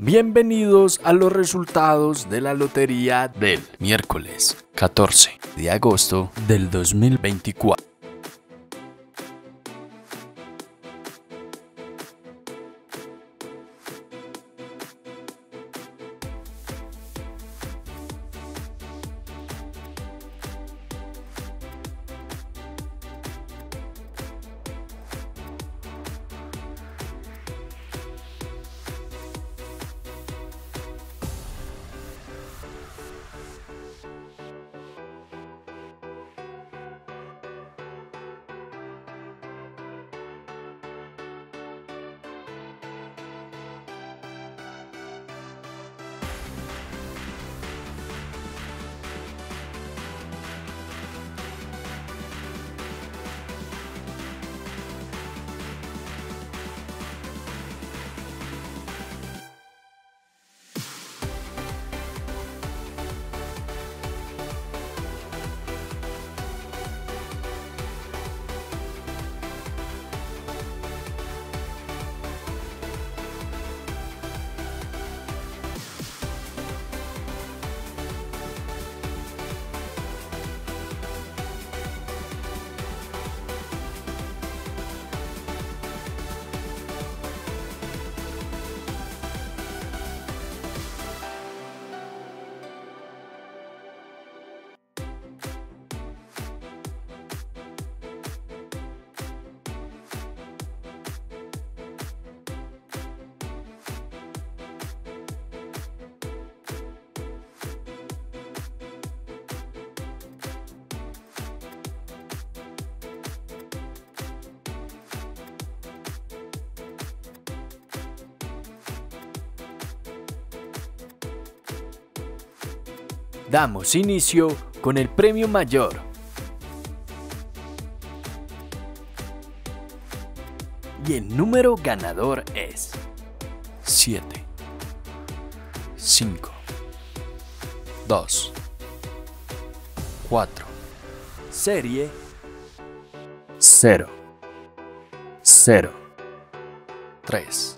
Bienvenidos a los resultados de la lotería del miércoles 14 de agosto del 2024. Damos inicio con el premio mayor. Y el número ganador es 7, 5, 2, 4, serie 0, 0, 3.